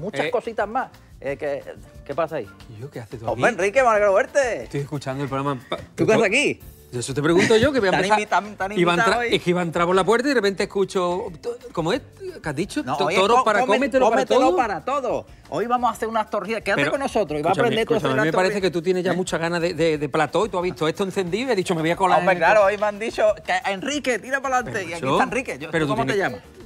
muchas Eh. cositas más. Eh, ¿qué, qué pasa ahí? ¿Y yo qué haces tú Hombre, aquí? Enrique, me alegro verte. Estoy escuchando el programa. ¿Tú qué haces aquí? Eso te pregunto yo, que voy a Te empezar. te han Iba a es que iba a entrar por la puerta y de repente escucho. ¿Cómo es? ¿Qué has dicho? No, Toros co- para come- cómetelo, para cómetelo todo. para todo. Hoy vamos a hacer unas torrillas. Quédate Pero, con nosotros y va a aprender tú a mí me las parece que tú tienes ya muchas ganas de, de, de plató y tú has visto esto encendido y has dicho, me voy a colar. Hombre, claro, hoy me han dicho que Enrique, tira para adelante. Y aquí Yo- está Enrique. Yo- pero ¿tú tú ¿Cómo te tienes- llamas?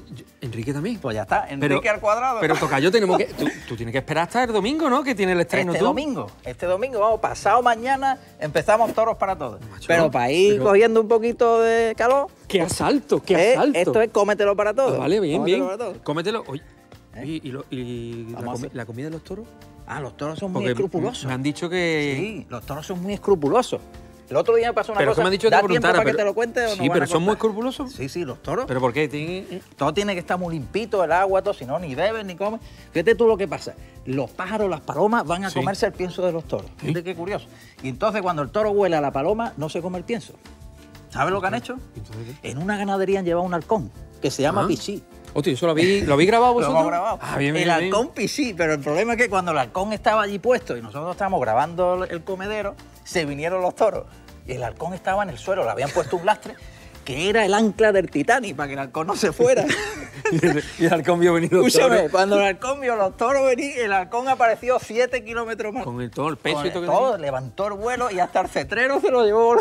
Enrique también. Pues ya está, Enrique al cuadrado. Pero Tocayo tenemos que. Tú, tú tienes que esperar hasta el domingo, ¿no? Que tiene el estreno Este tú. domingo, este domingo, vamos, pasado mañana empezamos toros para todos. Macho, pero para ir pero- cogiendo un poquito de calor, ¡Qué asalto! ¡Qué eh, asalto! esto es cómetelo para todos. Ah, vale, bien, Cómetelo bien. para todos. Cómetelo. Oye, ¿y, y lo- y la, comi- comida de los toros? Ah, los toros son muy escrupulosos. me han dicho que. Sí, los toros son muy escrupulosos. El otro día me pasó una Pero cosa. que me han dicho que ¿Da te preguntara. para que pero- te lo cuente o no Sí, van pero son muy escrupulosos. Sí, sí, los toros. ¿Pero por qué? Tiene- Todo tiene que estar muy limpito, el agua, todo, si no, ni beben ni comen. Fíjate tú lo que pasa. Los pájaros, las palomas van a Sí. comerse el pienso de los toros. Fíjate qué curioso. Y entonces cuando el toro huele a la paloma, no se come el pienso. ¿Sabes lo que han hecho? En una ganadería han llevado un halcón que se llama Ah. pichí. Hostia, ¿eso lo habéis, ¿lo habéis grabado Lo vosotros? hemos grabado. Ah, bien, el bien, halcón pichí, pero el problema es que cuando el halcón estaba allí puesto y nosotros estábamos grabando el comedero, se vinieron los toros. Y el halcón estaba en el suelo, le habían puesto un lastre que era el ancla del Titanic para que el halcón no se fuera. y el halcón vio venido Escúchame, cuando el halcón vio los toros venir, el halcón apareció 7 kilómetros más. Con el, todo el peso y todo. todo, levantó el vuelo y hasta el cetrero se lo llevó.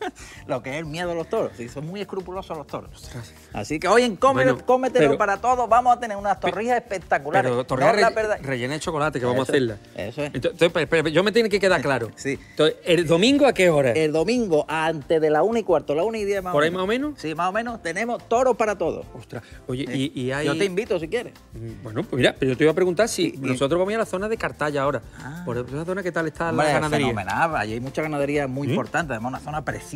lo que es el miedo a los toros. Sí, son muy escrupulosos los toros. Ostras. Así que hoy en Bueno, Cómetelo pero- para todos vamos a tener unas torrijas espectaculares. Pero torrilla No re- rellena de chocolate, que vamos a Eso es, hacerla. eso es. Entonces, yo me tiene que quedar claro. Sí. Entonces, ¿el domingo a qué hora? El domingo, antes de la 1 y cuarto, la 1 y 10 más ¿Por ahí más o menos? Sí, más o menos. Tenemos toros para todos. Ostras. Oye, y, y hay... Yo te invito si quieres. Mm, Bueno, pues mira, pero yo te iba a preguntar si Y- nosotros vamos a ir a la zona de Cartalla ahora. Ah. Por esa zona, ¿qué tal está Hombre, la ganadería? fenomenal. Allí hay mucha ganadería muy ¿Sí? importante. Además, una zona preciosa.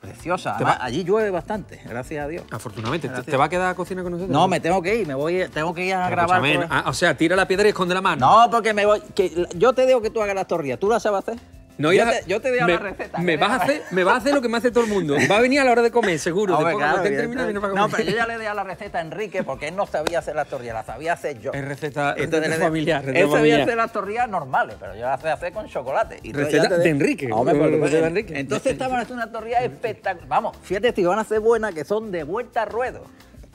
Preciosa. ¿Te Además, allí llueve bastante, gracias a Dios. Afortunadamente. ¿Te, Gracias. te va a quedar a cocinar con nosotros? No, me tengo que ir, me voy, tengo que ir a Pero grabar. por- ah, o sea, tira la piedra y esconde la mano. No, porque me voy. Que, yo te digo que tú hagas las torrillas. ¿Tú las sabes hacer? No, yo, ya- te, yo te me, la receta. Me vas, a hacer, me vas a hacer lo que me hace todo el mundo. Va a venir a la hora de comer, seguro. Hombre, claro, viene para no, pero yo ya le di a la receta a Enrique porque él no sabía hacer las torrillas, las sabía hacer yo. Es receta, Entonces, receta le- familiar. receta Él sabía hacer las torrillas normales, pero yo las sé hacer con chocolate. Y Receta de Enrique, Hombre, receta supuesto. de Enrique. Entonces estaban haciendo una torrilla espectacular. Vamos, fíjate, tío, van a ser buenas que son de vuelta a ruedo.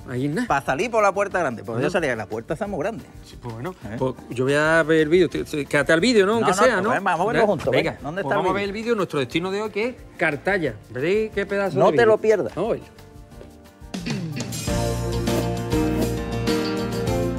Ahí nada. Para salir por la puerta grande. Porque yo salía, la puerta está muy grande. Sí, pues bueno, ¿Eh? pues yo voy a ver el vídeo. Te- te- Quédate al vídeo, ¿no? No, Aunque no, sea, pues ¿no? vamos a verlo juntos, Venga, venga. ¿Dónde pues está el vamos a ver el vídeo. Nuestro destino de hoy que es Cartalla. ¿Veréis qué pedazo No de te lo pierdas. Ver.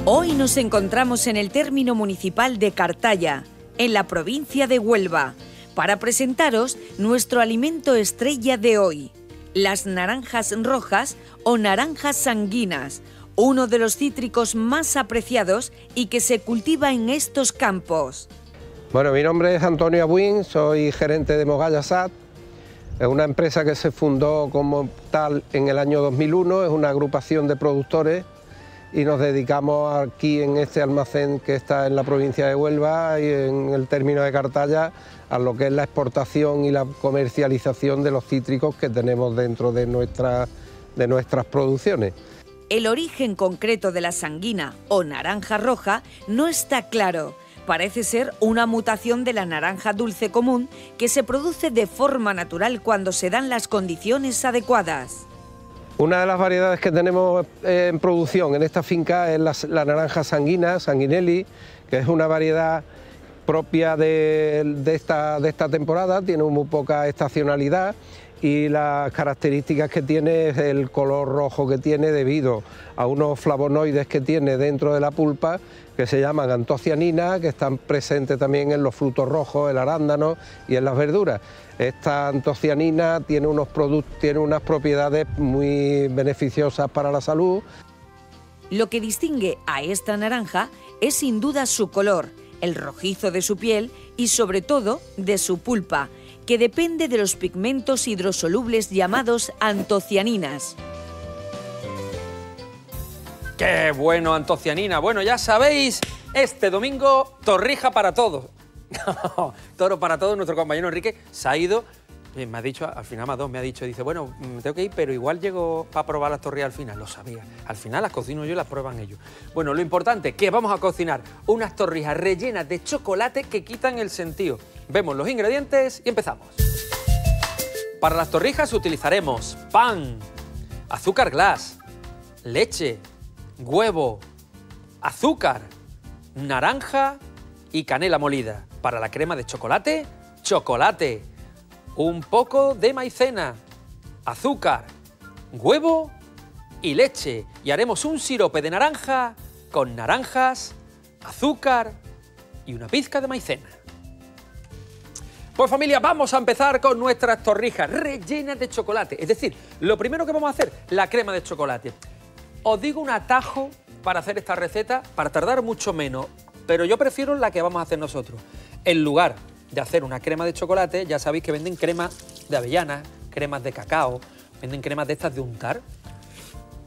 Hoy nos encontramos en el término municipal de Cartaya, en la provincia de Huelva, para presentaros nuestro alimento estrella de hoy, las naranjas rojas o naranjas sanguinas, uno de los cítricos más apreciados y que se cultiva en estos campos. Bueno, mi nombre es Antonio Abuín, soy gerente de Mogaya Sat. Es una empresa que se fundó como tal en el año 2001, es una agrupación de productores y nos dedicamos aquí en este almacén que está en la provincia de Huelva y en el término de Cartaya a lo que es la exportación y la comercialización de los cítricos que tenemos dentro de, nuestra- de nuestras producciones. El origen concreto de la sanguina o naranja roja no está claro. Parece ser una mutación de la naranja dulce común que se produce de forma natural cuando se dan las condiciones adecuadas. Una de las variedades que tenemos eh, en producción en esta finca es la, la naranja sanguina, sanguinelli, que es una variedad propia de, esta, esta temporada, tiene muy poca estacionalidad y las características que tiene es el color rojo que tiene debido a unos flavonoides que tiene dentro de la pulpa que se llaman antocianinas, que están presentes también en los frutos rojos, el arándano y en las verduras. Esta antocianina tiene, unos tiene unas propiedades muy beneficiosas para la salud, Lo que distingue a esta naranja es sin duda su color, el rojizo de su piel y sobre todo de su pulpa, que depende de los pigmentos hidrosolubles llamados antocianinas. ¡Qué bueno, antocianina! Bueno, ya sabéis, este domingo, torrija para todos. Toro para todos, nuestro compañero Enrique se ha ido me ha dicho, al final más dos, me ha dicho, dice, bueno, me tengo que ir, pero igual llego para probar las torrillas al final. Lo sabía. Al final las cocino yo y las prueban ellos. Bueno, lo importante es que vamos a cocinar unas torrijas rellenas de chocolate que quitan el sentido. Vemos los ingredientes y empezamos. Para las torrijas utilizaremos pan, azúcar glass, leche, huevo, azúcar, naranja y canela molida. Para la crema de chocolate, chocolate, un poco de maicena, azúcar, huevo y leche. Y haremos un sirope de naranja con naranjas, azúcar y una pizca de maicena. Pues familia, vamos a empezar con nuestras torrijas rellenas de chocolate. Es decir, lo primero que vamos a hacer, la crema de chocolate. Os digo un atajo para hacer esta receta, para tardar mucho menos, pero yo prefiero la que vamos a hacer nosotros. En lugar de hacer una crema de chocolate, ya sabéis que venden cremas de avellanas, cremas de cacao, venden cremas de estas de untar.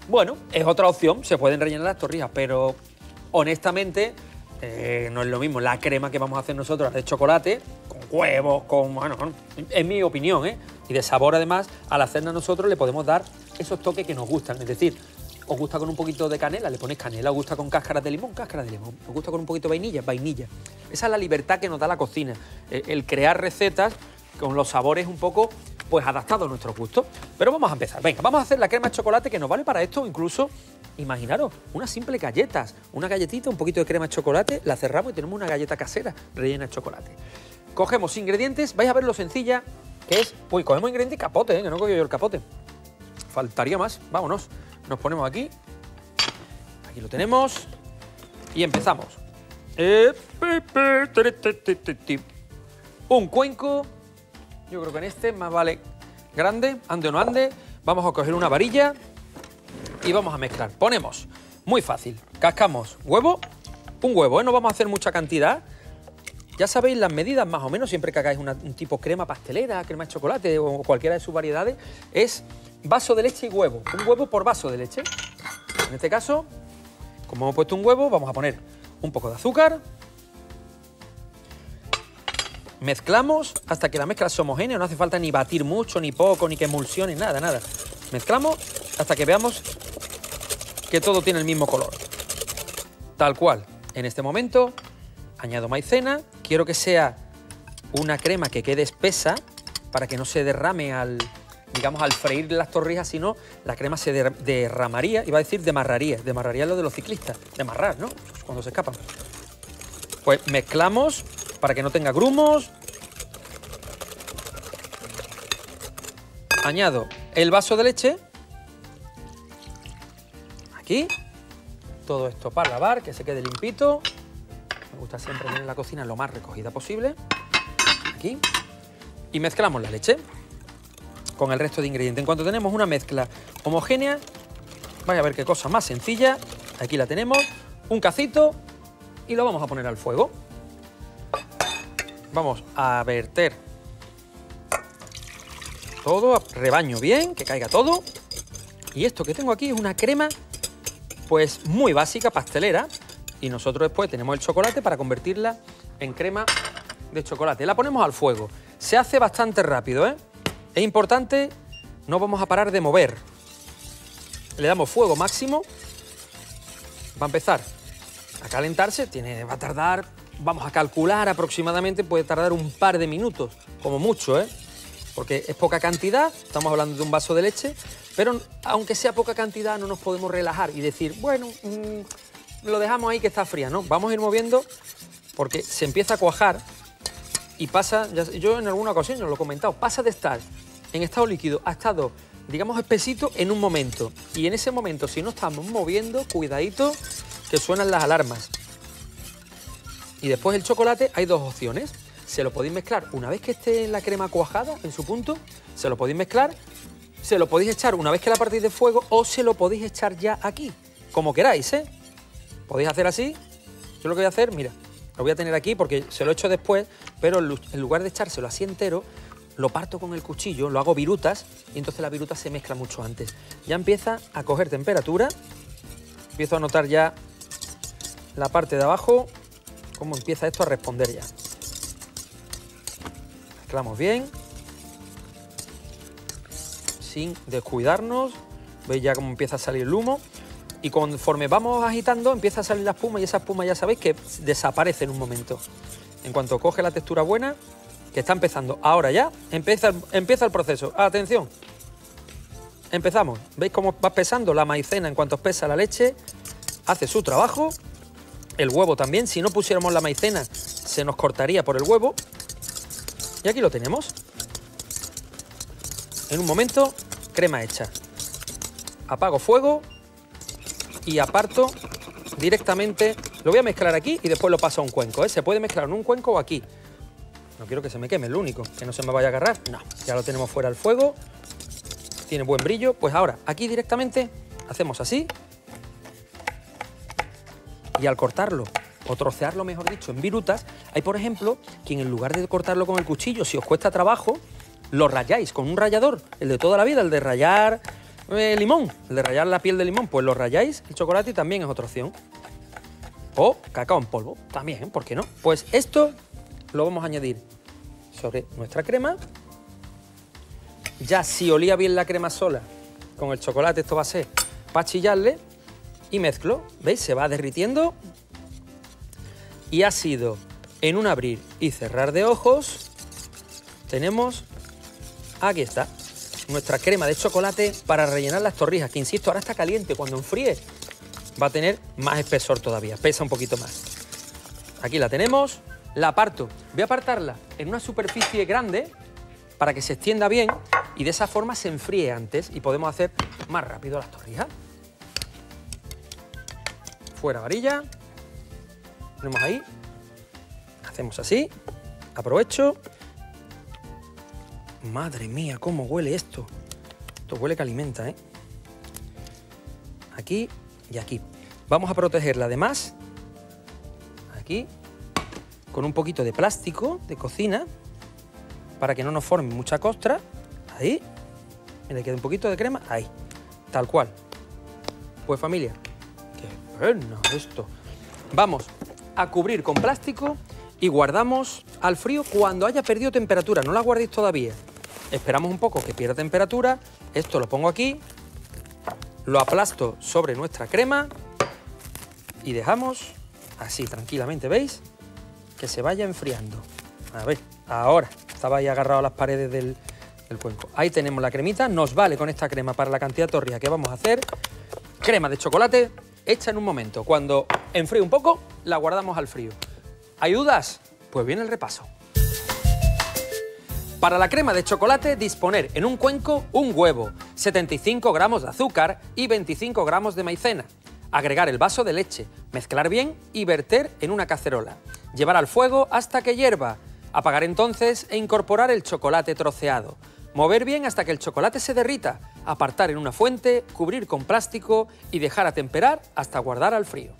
Bueno, es otra opción, se pueden rellenar las torrijas, pero honestamente eh, no es lo mismo la crema que vamos a hacer nosotros de chocolate, con huevos, con. Bueno, es mi opinión, ¿eh? Y de sabor, además, al hacerla nosotros le podemos dar esos toques que nos gustan. Es decir, os gusta con un poquito de canela, le ponéis canela, os gusta con cáscaras de limón, cáscara de limón, os gusta con un poquito de vainilla, vainilla. Esa es la libertad que nos da la cocina, eh, el crear recetas con los sabores un poco pues adaptados a nuestro gusto. Pero vamos a empezar. Venga, vamos a hacer la crema de chocolate que nos vale para esto, incluso, imaginaros, unas simples galletas, una galletita, un poquito de crema de chocolate, la cerramos y tenemos una galleta casera rellena de chocolate. Cogemos ingredientes, vais a ver lo sencilla que es. Uy, cogemos ingredientes y capote, ¿eh? que no cogido yo el capote. Faltaría más, vámonos. Nos ponemos aquí. Aquí lo tenemos. Y empezamos. Un cuenco. Yo creo que en este más vale grande, ande o no ande. Vamos a coger una varilla y vamos a mezclar. Ponemos, muy fácil, cascamos huevo, un huevo, ¿eh? no vamos a hacer mucha cantidad. Ya sabéis las medidas más o menos, siempre que hagáis un tipo crema pastelera, crema de chocolate o cualquiera de sus variedades, es vaso de leche y huevo. Un huevo por vaso de leche. En este caso, como hemos puesto un huevo, vamos a poner un poco de azúcar. Mezclamos hasta que la mezcla sea homogénea, no hace falta ni batir mucho, ni poco, ni que emulsione, nada, nada. Mezclamos hasta que veamos que todo tiene el mismo color. Tal cual. En este momento añado maicena, quiero que sea una crema que quede espesa para que no se derrame al, digamos, al freír las torrijas, sino la crema se derramaría, iba a decir demarraría, demarraría lo de los ciclistas, demarrar, ¿no? Cuando se escapan. Pues mezclamos para que no tenga grumos. Añado el vaso de leche. Aquí. Todo esto para lavar, que se quede limpito. Me gusta siempre tener la cocina lo más recogida posible. Aquí. Y mezclamos la leche con el resto de ingredientes. En cuanto tenemos una mezcla homogénea, vaya a ver qué cosa más sencilla. Aquí la tenemos, un cacito y lo vamos a poner al fuego. Vamos a verter todo, rebaño bien, que caiga todo. Y esto que tengo aquí es una crema, pues muy básica, pastelera. Y nosotros después tenemos el chocolate para convertirla en crema de chocolate. La ponemos al fuego. Se hace bastante rápido, ¿eh? Es importante, no vamos a parar de mover. Le damos fuego máximo. Va a empezar a calentarse, tiene, va a tardar, vamos a calcular aproximadamente, puede tardar un par de minutos, como mucho, ¿eh? Porque es poca cantidad, estamos hablando de un vaso de leche, pero aunque sea poca cantidad no nos podemos relajar y decir, bueno, mm, lo dejamos ahí que está fría, ¿no? Vamos a ir moviendo porque se empieza a cuajar y pasa, yo en alguna ocasión, lo he comentado, pasa de estar en estado líquido ha estado, digamos, espesito en un momento. Y en ese momento, si no estamos moviendo, cuidadito, que suenan las alarmas. Y después el chocolate hay dos opciones. Se lo podéis mezclar una vez que esté en la crema cuajada, en su punto, se lo podéis mezclar, se lo podéis echar una vez que la partís de fuego o se lo podéis echar ya aquí, como queráis, ¿eh? Podéis hacer así. Yo lo que voy a hacer, mira, lo voy a tener aquí porque se lo echo después, pero en lugar de echárselo así entero, lo parto con el cuchillo, lo hago virutas y entonces la viruta se mezcla mucho antes. Ya empieza a coger temperatura, empiezo a notar ya la parte de abajo, cómo empieza esto a responder ya. Mezclamos bien. sin descuidarnos. ¿Veis ya cómo empieza a salir el humo? Y conforme vamos agitando, empieza a salir la espuma y esa espuma ya sabéis que desaparece en un momento. En cuanto coge la textura buena, que está empezando ahora ya, empieza, empieza el proceso. Atención, empezamos. ¿Veis cómo va pesando la maicena en cuanto pesa la leche? Hace su trabajo. El huevo también, si no pusiéramos la maicena, se nos cortaría por el huevo. Y aquí lo tenemos. En un momento, crema hecha. Apago fuego y aparto directamente. Lo voy a mezclar aquí y después lo paso a un cuenco. ¿eh? Se puede mezclar en un cuenco o aquí. No quiero que se me queme, el único. Que no se me vaya a agarrar. No, ya lo tenemos fuera del fuego. Tiene buen brillo. Pues ahora, aquí directamente hacemos así. Y al cortarlo, o trocearlo mejor dicho, en virutas, hay por ejemplo quien en lugar de cortarlo con el cuchillo, si os cuesta trabajo, lo rayáis con un rallador, el de toda la vida, el de rayar eh, limón, el de rayar la piel de limón, pues lo rayáis el chocolate también es otra opción. O cacao en polvo, también, ¿por qué no? Pues esto lo vamos a añadir sobre nuestra crema. Ya si olía bien la crema sola, con el chocolate esto va a ser para chillarle y mezclo. ¿Veis? Se va derritiendo y ha sido en un abrir y cerrar de ojos. Tenemos, aquí está, nuestra crema de chocolate para rellenar las torrijas, que insisto, ahora está caliente, cuando enfríe va a tener más espesor todavía, pesa un poquito más. Aquí la tenemos, la aparto. Voy a apartarla en una superficie grande para que se extienda bien y de esa forma se enfríe antes y podemos hacer más rápido las torrijas. Fuera varilla. Ponemos ahí. Hacemos así. Aprovecho. Madre mía, cómo huele esto. Esto huele que alimenta, ¿eh? Aquí y aquí. Vamos a protegerla además. Aquí. Con un poquito de plástico de cocina. Para que no nos forme mucha costra. Ahí. le queda un poquito de crema. Ahí. Tal cual. Pues familia. Qué bueno esto. Vamos a cubrir con plástico y guardamos al frío cuando haya perdido temperatura. No la guardéis todavía. Esperamos un poco que pierda temperatura. Esto lo pongo aquí. Lo aplasto sobre nuestra crema. Y dejamos así tranquilamente, ¿veis? Que se vaya enfriando. A ver, ahora. Estaba ahí agarrado a las paredes del, cuenco. Ahí tenemos la cremita. Nos vale con esta crema para la cantidad de torrilla que vamos a hacer. Crema de chocolate hecha en un momento. Cuando enfríe un poco, la guardamos al frío. ¿Hay dudas? Pues viene el repaso. Para la crema de chocolate, disponer en un cuenco un huevo, 75 gramos de azúcar y 25 gramos de maicena. Agregar el vaso de leche, mezclar bien y verter en una cacerola. Llevar al fuego hasta que hierva. Apagar entonces e incorporar el chocolate troceado. Mover bien hasta que el chocolate se derrita. Apartar en una fuente, cubrir con plástico y dejar a temperar hasta guardar al frío.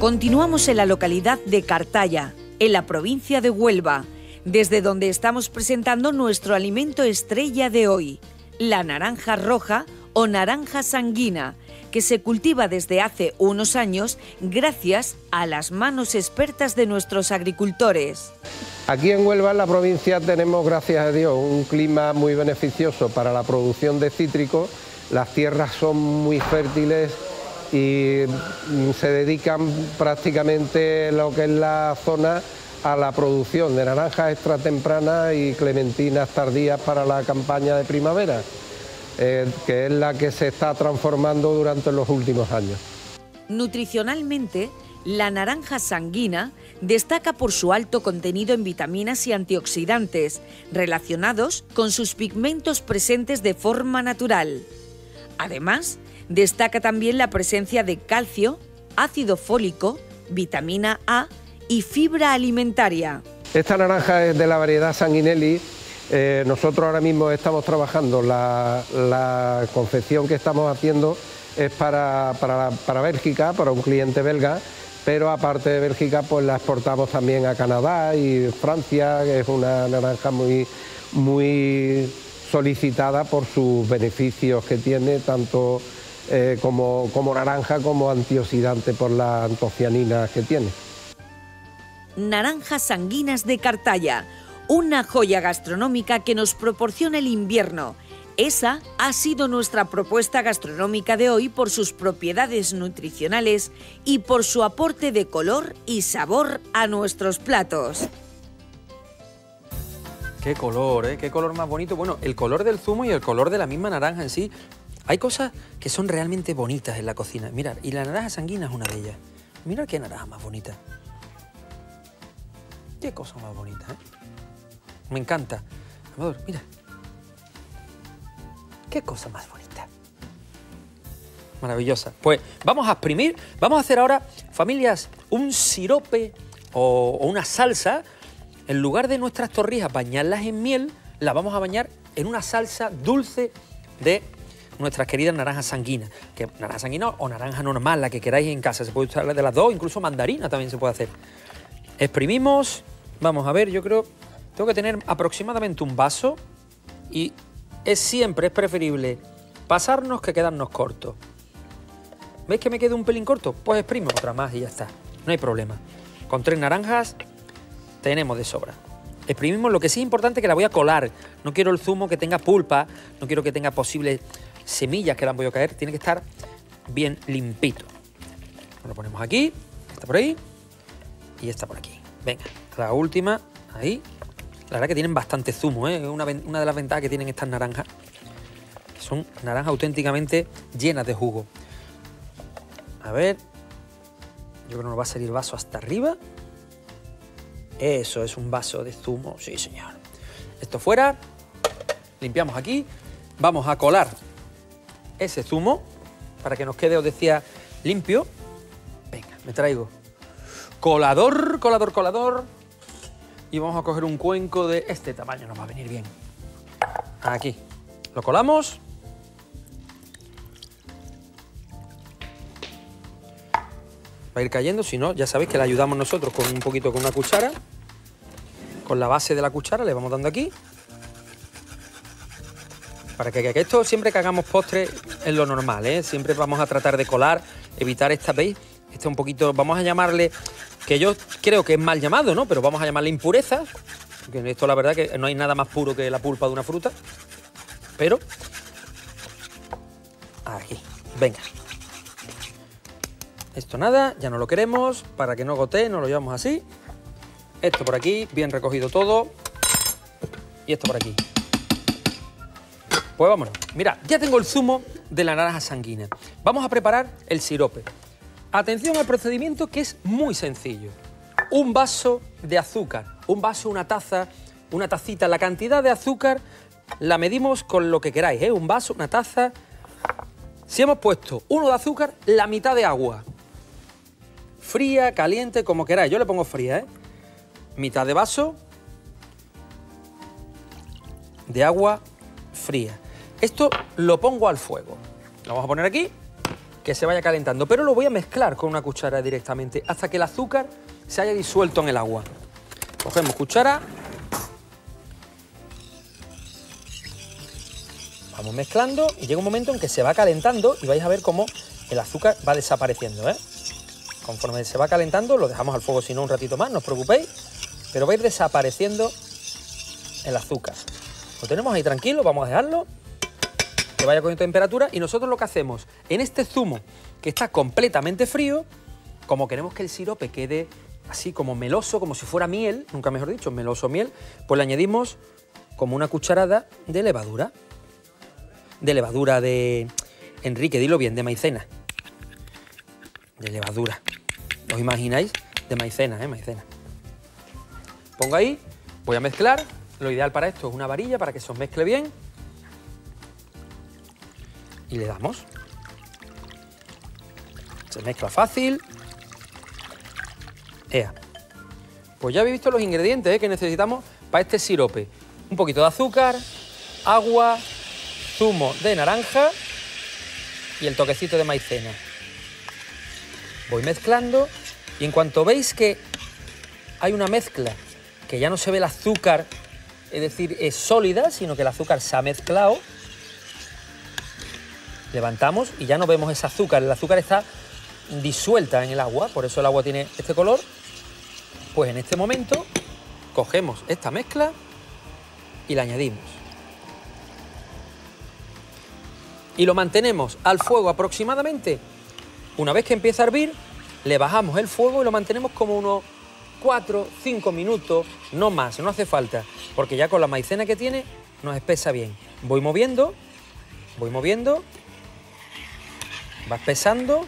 Continuamos en la localidad de Cartaya, en la provincia de Huelva, desde donde estamos presentando nuestro alimento estrella de hoy, la naranja roja o naranja sanguina, que se cultiva desde hace unos años gracias a las manos expertas de nuestros agricultores. Aquí en Huelva, en la provincia, tenemos, gracias a Dios, un clima muy beneficioso para la producción de cítricos. Las tierras son muy fértiles y se dedican prácticamente lo que es la zona a la producción de naranjas extratempranas y clementinas tardías para la campaña de primavera, eh, que es la que se está transformando durante los últimos años. Nutricionalmente, la naranja sanguina destaca por su alto contenido en vitaminas y antioxidantes, relacionados con sus pigmentos presentes de forma natural. Además, Destaca también la presencia de calcio, ácido fólico, vitamina A y fibra alimentaria. Esta naranja es de la variedad Sanguinelli. Eh, nosotros ahora mismo estamos trabajando, la, confección que estamos haciendo es para, para, Bélgica, para un cliente belga, pero aparte de Bélgica pues la exportamos también a Canadá y Francia, que es una naranja muy, muy solicitada por sus beneficios que tiene, tanto eh, como, como naranja, como antioxidante por las antocianinas que tiene. Naranjas sanguinas de Cartaya, una joya gastronómica que nos proporciona el invierno. Esa ha sido nuestra propuesta gastronómica de hoy por sus propiedades nutricionales y por su aporte de color y sabor a nuestros platos. Qué color, ¿eh? Qué color más bonito. Bueno, el color del zumo y el color de la misma naranja en sí. Hay cosas que son realmente bonitas en la cocina. Mirad, y la naranja sanguina es una de ellas. Mira qué naranja más bonita. Qué cosa más bonita, ¿eh? Me encanta. Amador, mira. Qué cosa más bonita. Maravillosa. Pues vamos a exprimir, vamos a hacer ahora, familias, un sirope o, o una salsa. En lugar de nuestras torrijas bañarlas en miel, las vamos a bañar en una salsa dulce de nuestras queridas naranjas sanguinas. Que naranja sanguina o naranja normal, la que queráis en casa. Se puede usar de las dos, incluso mandarina también se puede hacer. Exprimimos, vamos a ver, yo creo, tengo que tener aproximadamente un vaso y es siempre, es preferible pasarnos que quedarnos cortos. ¿Veis que me queda un pelín corto? Pues exprimo otra más y ya está. No hay problema. Con tres naranjas tenemos de sobra. Exprimimos lo que sí es importante que la voy a colar. No quiero el zumo que tenga pulpa, no quiero que tenga posibles semillas que la han podido caer. Tiene que estar bien limpito. Lo ponemos aquí, esta por ahí y esta por aquí. Venga, la última, ahí. La verdad que tienen bastante zumo, ¿eh? Una, una de las ventajas que tienen estas naranjas. Son naranjas auténticamente llenas de jugo. A ver. Yo creo que nos va a salir vaso hasta arriba. Eso es un vaso de zumo, sí señor. Esto fuera, limpiamos aquí, vamos a colar ese zumo para que nos quede, os decía, limpio. Venga, me traigo colador, colador, colador. Y vamos a coger un cuenco de este tamaño, nos va a venir bien. Aquí, lo colamos. Va a ir cayendo, si no, ya sabéis que le ayudamos nosotros con un poquito con una cuchara. Con la base de la cuchara le vamos dando aquí. Para que, que esto siempre que hagamos postre es lo normal, ¿eh? Siempre vamos a tratar de colar, evitar esta, ¿veis? Este un poquito, vamos a llamarle, que yo creo que es mal llamado, ¿no? Pero vamos a llamarle impureza. Porque esto la verdad que no hay nada más puro que la pulpa de una fruta. Pero... Aquí, venga. Esto nada, ya no lo queremos. Para que no gotee, nos lo llevamos así. Esto por aquí, bien recogido todo. Y esto por aquí. Pues vámonos. Mira, ya tengo el zumo de la naranja sanguínea. Vamos a preparar el sirope. Atención al procedimiento que es muy sencillo. Un vaso de azúcar, un vaso, una taza, una tacita. La cantidad de azúcar la medimos con lo que queráis, ¿eh? Un vaso, una taza. Si hemos puesto uno de azúcar, la mitad de agua. Fría, caliente, como queráis. Yo le pongo fría, ¿eh? Mitad de vaso de agua fría. Esto lo pongo al fuego. Lo vamos a poner aquí, que se vaya calentando. Pero lo voy a mezclar con una cuchara directamente hasta que el azúcar se haya disuelto en el agua. Cogemos cuchara. Vamos mezclando y llega un momento en que se va calentando y vais a ver cómo el azúcar va desapareciendo. ¿eh? Conforme se va calentando, lo dejamos al fuego si no un ratito más, no os preocupéis. Pero va a ir desapareciendo el azúcar. Lo tenemos ahí tranquilo, vamos a dejarlo que vaya con temperatura y nosotros lo que hacemos en este zumo que está completamente frío, como queremos que el sirope quede así como meloso, como si fuera miel, nunca mejor dicho, meloso miel, pues le añadimos como una cucharada de levadura. De levadura de... Enrique, dilo bien, de maicena. De levadura. ¿Os imagináis? De maicena, ¿eh? Maicena. Pongo ahí, voy a mezclar. Lo ideal para esto es una varilla para que se os mezcle bien. Y le damos. Se mezcla fácil. Ea. Pues ya habéis visto los ingredientes ¿eh? que necesitamos para este sirope. Un poquito de azúcar, agua, zumo de naranja y el toquecito de maicena. Voy mezclando y en cuanto veis que hay una mezcla, que ya no se ve el azúcar, es decir, es sólida, sino que el azúcar se ha mezclado, levantamos y ya no vemos ese azúcar. El azúcar está disuelta en el agua, por eso el agua tiene este color. Pues en este momento cogemos esta mezcla y la añadimos. Y lo mantenemos al fuego aproximadamente. Una vez que empieza a hervir, le bajamos el fuego y lo mantenemos como unos 4, 5 minutos, no más, no hace falta, porque ya con la maicena que tiene nos espesa bien. Voy moviendo, voy moviendo, va espesando.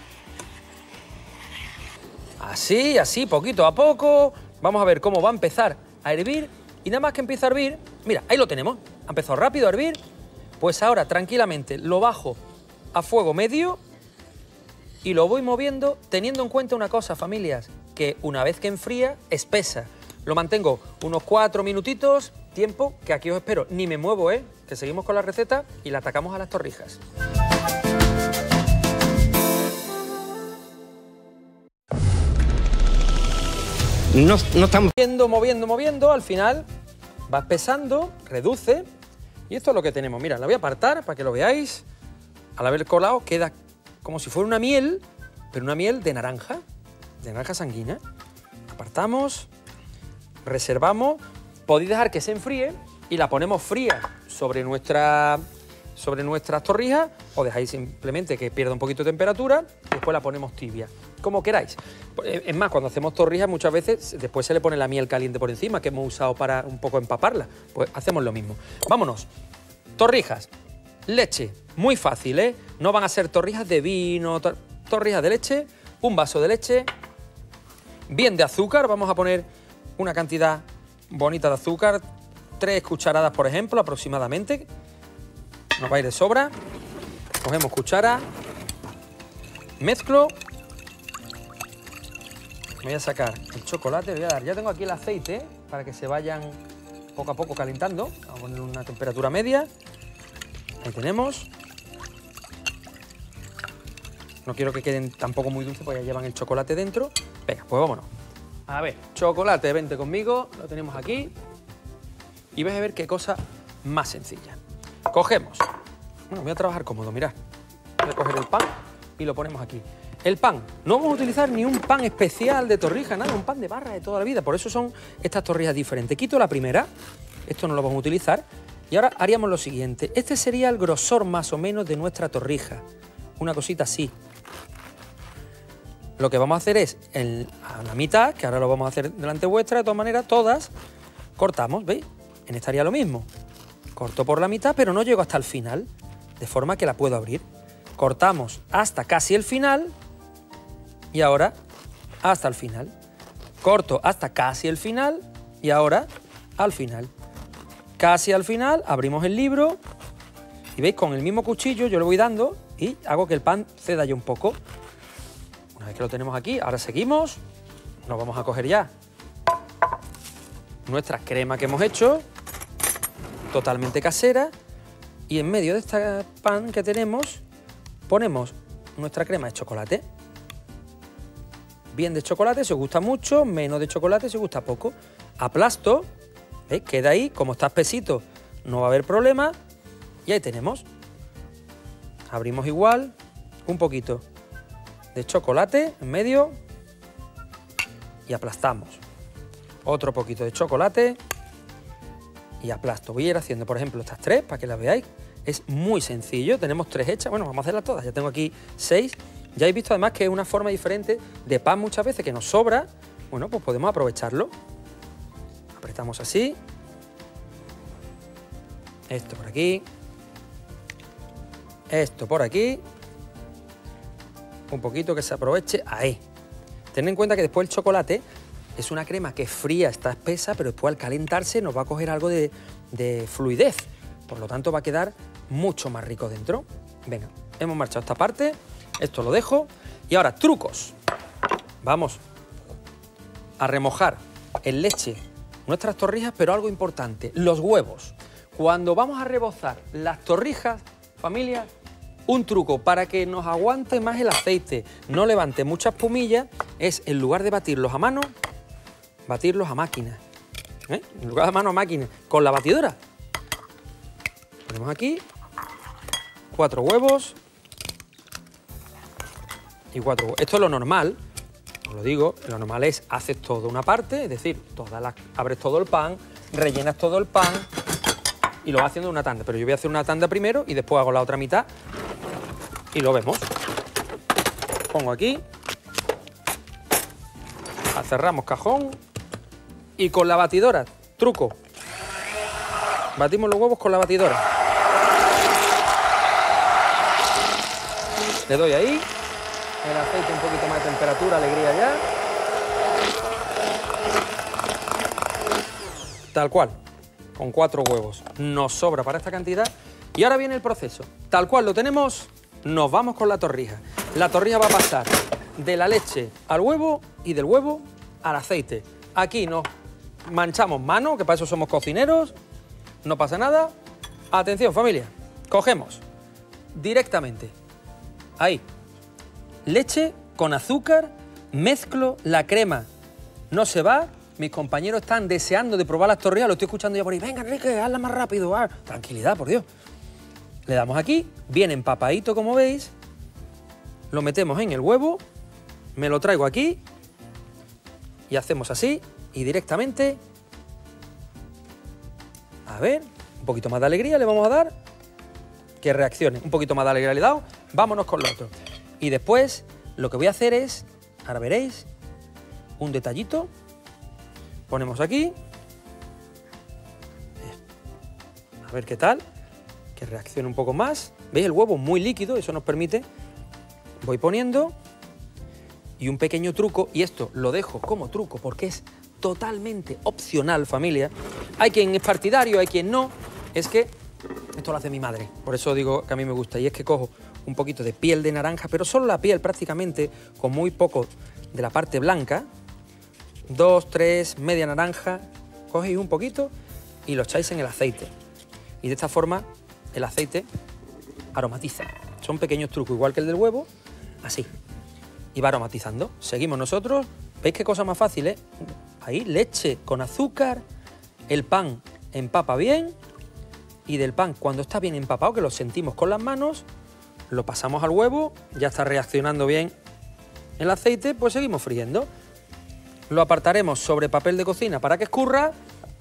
Así, así, poquito a poco. Vamos a ver cómo va a empezar a hervir. Y nada más que empieza a hervir, mira, ahí lo tenemos. Ha empezado rápido a hervir. Pues ahora tranquilamente lo bajo a fuego medio y lo voy moviendo teniendo en cuenta una cosa, familias, que una vez que enfría, espesa. Lo mantengo unos cuatro minutitos, tiempo que aquí os espero. Ni me muevo, ¿eh? Que seguimos con la receta y la atacamos a las torrijas. No, estamos... Moviendo, moviendo, moviendo, al final va espesando, reduce. Y esto es lo que tenemos. Mira, la voy a apartar para que lo veáis. Al haber colado queda como si fuera una miel, pero una miel de naranja, de naranja sanguínea. Apartamos, reservamos. Podéis dejar que se enfríe y la ponemos fría sobre, nuestra, sobre nuestras torrijas o dejáis simplemente que pierda un poquito de temperatura y después la ponemos tibia, como queráis. Es más, cuando hacemos torrijas muchas veces después se le pone la miel caliente por encima que hemos usado para un poco empaparla. Pues hacemos lo mismo. Vámonos. Torrijas, leche, muy fácil, ¿eh? No van a ser torrijas de vino, tor- torrijas de leche, un vaso de leche, bien de azúcar, vamos a poner una cantidad bonita de azúcar, tres cucharadas por ejemplo aproximadamente, nos va a ir de sobra, cogemos cuchara, mezclo, voy a sacar el chocolate, voy a dar, ya tengo aquí el aceite para que se vayan poco a poco calentando, vamos a poner una temperatura media, ahí tenemos, no quiero que queden tampoco muy dulces porque ya llevan el chocolate dentro. Venga, pues vámonos. A ver, chocolate, vente conmigo, lo tenemos aquí. Y vais a ver qué cosa más sencilla. Cogemos. Bueno, voy a trabajar cómodo, mirad. Voy a coger el pan y lo ponemos aquí. El pan, no vamos a utilizar ni un pan especial de torrija, nada, un pan de barra de toda la vida. Por eso son estas torrijas diferentes. Quito la primera, esto no lo vamos a utilizar. Y ahora haríamos lo siguiente. Este sería el grosor más o menos de nuestra torrija. Una cosita así. Lo que vamos a hacer es, en, a la mitad, que ahora lo vamos a hacer delante vuestra, de todas maneras, todas, cortamos, ¿veis? En esta haría lo mismo. Corto por la mitad, pero no llego hasta el final, de forma que la puedo abrir. Cortamos hasta casi el final y ahora hasta el final. Corto hasta casi el final y ahora al final. Casi al final, abrimos el libro y veis, con el mismo cuchillo yo le voy dando y hago que el pan ceda ya un poco. Una vez que lo tenemos aquí, ahora seguimos. Nos vamos a coger ya nuestra crema que hemos hecho, totalmente casera. Y en medio de este pan que tenemos, ponemos nuestra crema de chocolate. Bien de chocolate si os gusta mucho, menos de chocolate si os gusta poco. Aplasto, ¿veis? queda ahí, como está espesito, no va a haber problema. Y ahí tenemos. Abrimos igual, un poquito de chocolate en medio y aplastamos. Otro poquito de chocolate y aplasto. Voy a ir haciendo, por ejemplo, estas tres para que las veáis. Es muy sencillo, tenemos tres hechas. Bueno, vamos a hacerlas todas. Ya tengo aquí seis. Ya habéis visto además que es una forma diferente de pan muchas veces que nos sobra. Bueno, pues podemos aprovecharlo. Apretamos así. Esto por aquí. Esto por aquí un poquito que se aproveche ahí. Ten en cuenta que después el chocolate es una crema que fría, está espesa, pero después al calentarse nos va a coger algo de, de fluidez. Por lo tanto va a quedar mucho más rico dentro. Venga, hemos marchado esta parte, esto lo dejo. Y ahora, trucos. Vamos a remojar en leche nuestras torrijas, pero algo importante, los huevos. Cuando vamos a rebozar las torrijas, familia, un truco para que nos aguante más el aceite, no levante mucha espumilla, es en lugar de batirlos a mano, batirlos a máquina. ¿Eh? En lugar de mano a máquina, con la batidora. Ponemos aquí cuatro huevos y cuatro huevos. Esto es lo normal. os lo digo, lo normal es haces toda una parte, es decir, toda la, abres todo el pan, rellenas todo el pan y lo vas haciendo una tanda. Pero yo voy a hacer una tanda primero y después hago la otra mitad y lo vemos. Pongo aquí, cerramos cajón y con la batidora, truco, batimos los huevos con la batidora. Le doy ahí, el aceite un poquito más de temperatura, alegría ya. Tal cual, con cuatro huevos. Nos sobra para esta cantidad. Y ahora viene el proceso. Tal cual lo tenemos, nos vamos con la torrija. La torrija va a pasar de la leche al huevo y del huevo al aceite. Aquí nos manchamos mano, que para eso somos cocineros, no pasa nada. Atención familia, cogemos directamente, ahí, leche con azúcar, mezclo la crema, no se va, mis compañeros están deseando de probar las torrillas, lo estoy escuchando ya por ahí, venga Enrique, hazla más rápido, ah, tranquilidad, por Dios. Le damos aquí, viene empapadito como veis, lo metemos en el huevo, me lo traigo aquí. Y hacemos así. Y directamente, a ver, un poquito más de alegría le vamos a dar, que reaccione, un poquito más de alegría le he dado, vámonos con lo otro. Y después lo que voy a hacer es, ahora veréis, un detallito, ponemos aquí, a ver qué tal, que reaccione un poco más, ¿veis el huevo muy líquido? Eso nos permite, voy poniendo y un pequeño truco, y esto lo dejo como truco porque es totalmente opcional, familia. Hay quien es partidario, hay quien no. Es que esto lo hace mi madre, por eso digo que a mí me gusta. Y es que cojo un poquito de piel de naranja, pero solo la piel prácticamente, con muy poco de la parte blanca. Dos, tres, media naranja. Cogéis un poquito y lo echáis en el aceite. Y de esta forma el aceite aromatiza. Son pequeños trucos, igual que el del huevo, así y va aromatizando. Seguimos nosotros. ¿Veis qué cosa más fácil, eh? Ahí, leche con azúcar, el pan empapa bien y del pan, cuando está bien empapado, que lo sentimos con las manos, lo pasamos al huevo, ya está reaccionando bien el aceite, pues seguimos friendo. Lo apartaremos sobre papel de cocina para que escurra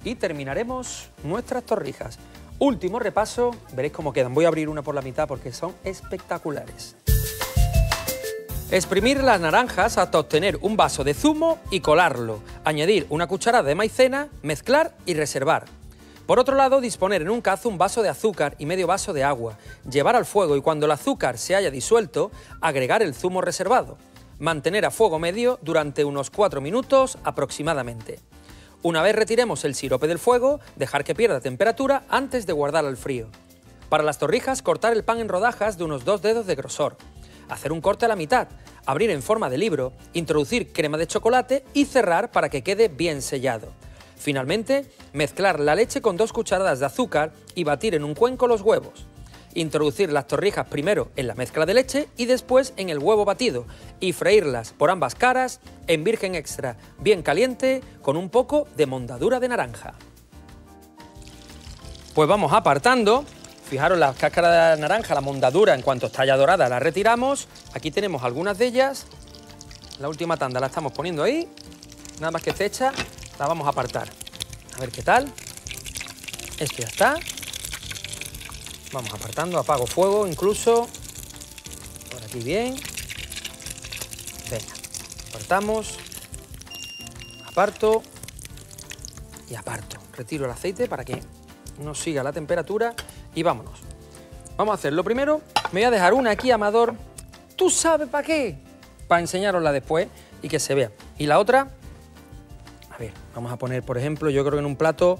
y terminaremos nuestras torrijas. Último repaso, veréis cómo quedan. Voy a abrir una por la mitad porque son espectaculares. Exprimir las naranjas hasta obtener un vaso de zumo y colarlo. Añadir una cucharada de maicena, mezclar y reservar. Por otro lado, disponer en un cazo un vaso de azúcar y medio vaso de agua. Llevar al fuego y cuando el azúcar se haya disuelto, agregar el zumo reservado. Mantener a fuego medio durante unos 4 minutos aproximadamente. Una vez retiremos el sirope del fuego, dejar que pierda temperatura antes de guardar al frío. Para las torrijas, cortar el pan en rodajas de unos dos dedos de grosor hacer un corte a la mitad, abrir en forma de libro, introducir crema de chocolate y cerrar para que quede bien sellado. Finalmente, mezclar la leche con dos cucharadas de azúcar y batir en un cuenco los huevos. Introducir las torrijas primero en la mezcla de leche y después en el huevo batido y freírlas por ambas caras en virgen extra, bien caliente, con un poco de mondadura de naranja. Pues vamos apartando Fijaros la cáscara de naranja, la mondadura, en cuanto está ya dorada, la retiramos. Aquí tenemos algunas de ellas. La última tanda la estamos poniendo ahí. Nada más que esté hecha, la vamos a apartar. A ver qué tal. Esto ya está. Vamos apartando, apago fuego incluso. Por aquí bien. Venga, apartamos. Aparto. Y aparto. Retiro el aceite para que no siga la temperatura y vámonos. Vamos a hacer lo primero, me voy a dejar una aquí, Amador. ¿Tú sabes para qué? Para enseñarosla después y que se vea. Y la otra, a ver, vamos a poner, por ejemplo, yo creo que en un plato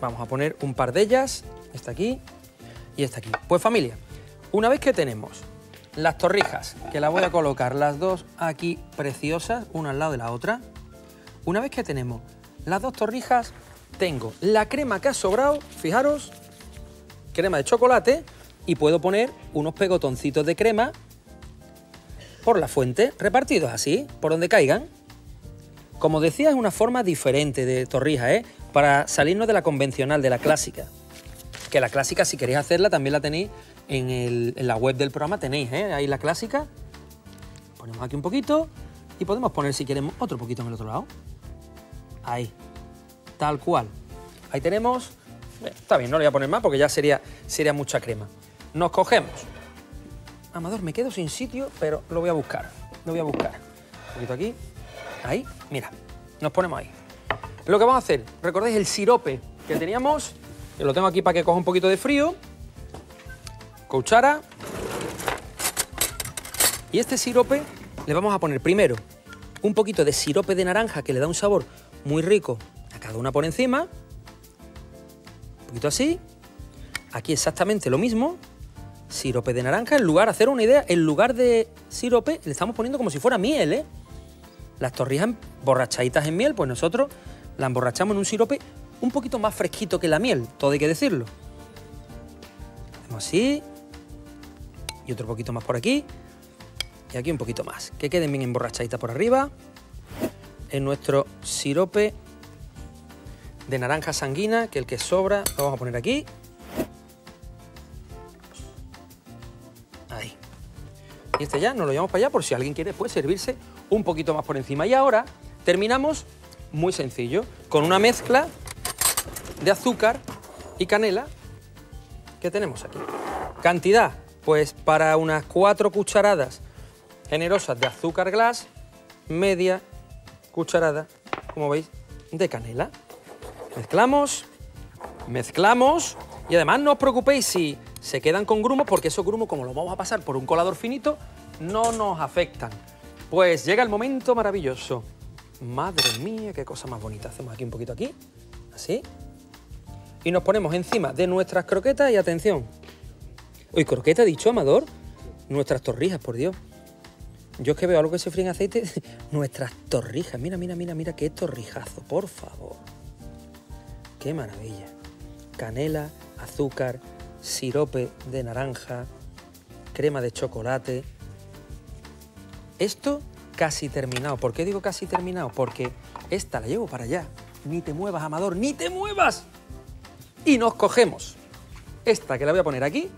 vamos a poner un par de ellas, esta aquí y esta aquí. Pues familia, una vez que tenemos las torrijas, que las voy a colocar las dos aquí preciosas, una al lado de la otra, una vez que tenemos las dos torrijas, tengo la crema que ha sobrado, fijaros, crema de chocolate y puedo poner unos pegotoncitos de crema por la fuente, repartidos así, por donde caigan. Como decía, es una forma diferente de torrija, ¿eh? Para salirnos de la convencional, de la clásica. Que la clásica, si queréis hacerla, también la tenéis en, la web del programa, tenéis, ¿eh? Ahí la clásica. Ponemos aquí un poquito Y podemos poner, si queremos, otro poquito en el otro lado. Ahí. Tal cual. Ahí tenemos... Bueno, está bien, no le voy a poner más porque ya sería, sería mucha crema. Nos cogemos. Amador, me quedo sin sitio, pero lo voy a buscar. Lo voy a buscar. Un poquito aquí. Ahí. Mira. Nos ponemos ahí. Lo que vamos a hacer, recordáis el sirope que teníamos, que lo tengo aquí para que coja un poquito de frío. Cuchara. Y este sirope le vamos a poner primero un poquito de sirope de naranja que le da un sabor muy rico a cada una por encima. Un poquito así. Aquí exactamente lo mismo. Sirope de naranja. En lugar, hacer una idea, en lugar de sirope le estamos poniendo como si fuera miel, ¿eh? Las torrijas borrachaditas en miel, pues nosotros la emborrachamos en un sirope un poquito más fresquito que la miel, todo hay que decirlo. Hacemos así. Y otro poquito más por aquí. Y aquí un poquito más. Que queden bien emborrachaditas por arriba. En nuestro sirope de naranja sanguina, que el que sobra lo vamos a poner aquí. Y este ya nos lo llevamos para allá por si alguien quiere pues servirse un poquito más por encima. Y ahora terminamos muy sencillo, con una mezcla de azúcar y canela que tenemos aquí. Cantidad, pues para unas cuatro cucharadas generosas de azúcar glass, media cucharada, como veis, de canela. Mezclamos, mezclamos y además no os preocupéis si se quedan con grumos porque esos grumos como los vamos a pasar por un colador finito no nos afectan. Pues llega el momento maravilloso. Madre mía, qué cosa más bonita. Hacemos aquí un poquito aquí, así. Y nos ponemos encima de nuestras croquetas y atención. Uy, croqueta, dicho Amador. Nuestras torrijas, por Dios. Yo es que veo algo que se fríe en aceite. nuestras torrijas. Mira, mira, mira, mira qué torrijazo, por favor. Qué maravilla. Canela, azúcar, sirope de naranja, crema de chocolate. Esto casi terminado. ¿Por qué digo casi terminado? Porque esta la llevo para allá. Ni te muevas, Amador, ni te muevas. Y nos cogemos esta que la voy a poner aquí.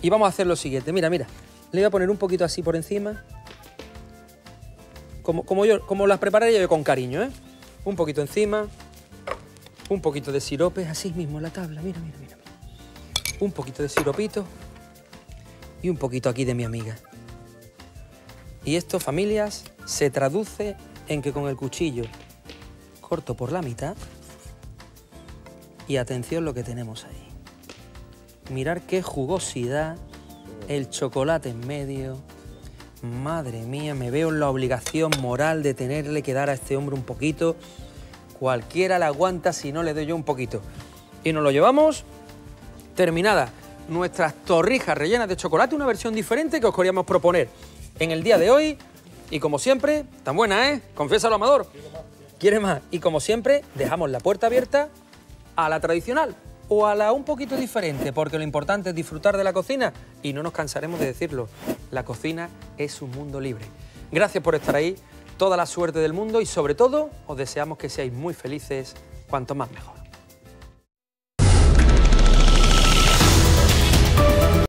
Y vamos a hacer lo siguiente. Mira, mira. Le voy a poner un poquito así por encima. Como, como, yo, como las prepararía yo con cariño, ¿eh? Un poquito encima. Un poquito de sirope, así mismo en la tabla. Mira, mira, mira. Un poquito de siropito. Y un poquito aquí de mi amiga. Y esto, familias, se traduce en que con el cuchillo corto por la mitad y atención lo que tenemos ahí. Mirar qué jugosidad, el chocolate en medio. Madre mía, me veo en la obligación moral de tenerle que dar a este hombre un poquito. Cualquiera la aguanta si no le doy yo un poquito. Y nos lo llevamos terminada. Nuestras torrijas rellenas de chocolate, una versión diferente que os queríamos proponer en el día de hoy. Y como siempre, tan buena, ¿eh? Confiésalo, Amador. Quiere más. Y como siempre, dejamos la puerta abierta a la tradicional o a la un poquito diferente, porque lo importante es disfrutar de la cocina y no nos cansaremos de decirlo. La cocina es un mundo libre. Gracias por estar ahí, toda la suerte del mundo y sobre todo os deseamos que seáis muy felices, cuanto más mejor.